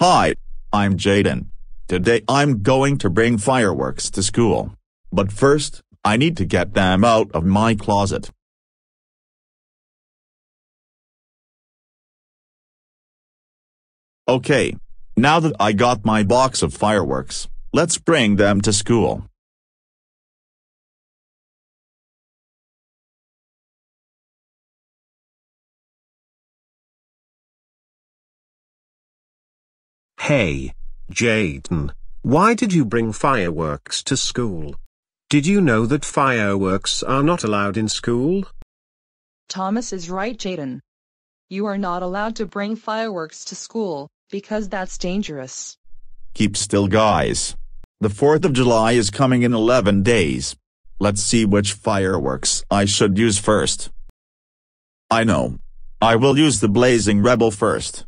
Hi, I'm Jaden. Today I'm going to bring fireworks to school. But first, I need to get them out of my closet. Okay, now that I got my box of fireworks, let's bring them to school. Hey, Jaden, why did you bring fireworks to school? Did you know that fireworks are not allowed in school? Thomas is right, Jaden. You are not allowed to bring fireworks to school, because that's dangerous. Keep still guys. The 4th of July is coming in 11 days. Let's see which fireworks I should use first. I know. I will use the Blazing Rebel first.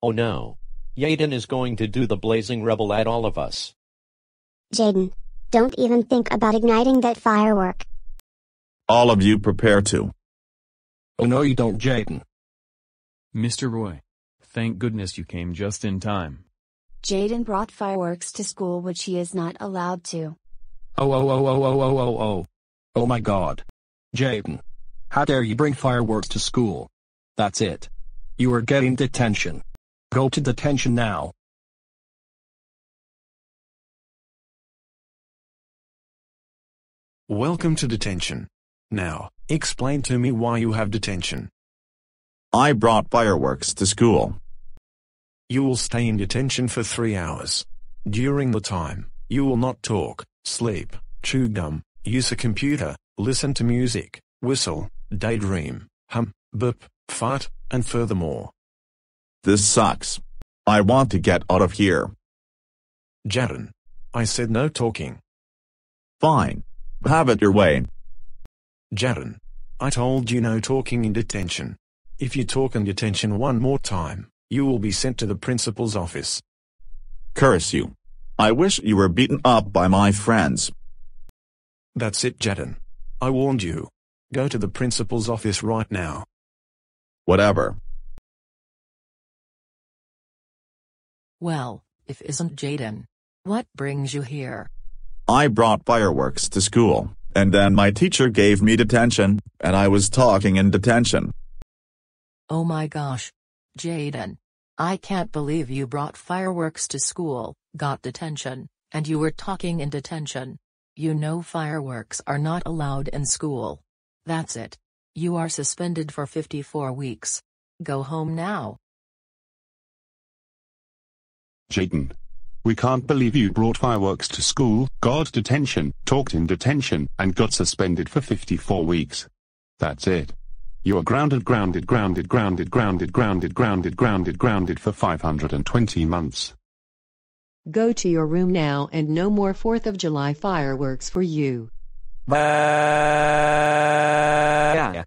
Oh no. Yaden is going to do the blazing rebel at all of us. Jaden, don't even think about igniting that firework. All of you prepare to. Oh no you don't Jaden. Mr. Roy, thank goodness you came just in time. Jaden brought fireworks to school which he is not allowed to. Oh oh oh oh oh oh oh oh. Oh my god. Jaden. How dare you bring fireworks to school? That's it. You are getting detention. Go to detention now. Welcome to detention. Now, explain to me why you have detention. I brought fireworks to school. You will stay in detention for three hours. During the time, you will not talk, sleep, chew gum, use a computer, listen to music, whistle, daydream, hum, burp, fart, and furthermore. This sucks. I want to get out of here. Jaden. I said no talking. Fine. Have it your way. Jaden. I told you no talking in detention. If you talk in detention one more time, you will be sent to the principal's office. Curse you. I wish you were beaten up by my friends. That's it Jaden. I warned you. Go to the principal's office right now. Whatever. Well, if isn't Jaden. What brings you here? I brought fireworks to school, and then my teacher gave me detention, and I was talking in detention. Oh my gosh. Jaden. I can't believe you brought fireworks to school, got detention, and you were talking in detention. You know fireworks are not allowed in school. That's it. You are suspended for 54 weeks. Go home now. Jaden. We can't believe you brought fireworks to school, got detention, talked in detention, and got suspended for 54 weeks. That's it. You are grounded, grounded, grounded, grounded, grounded, grounded, grounded, grounded, grounded for 520 months. Go to your room now and no more 4th of July fireworks for you. Yeah.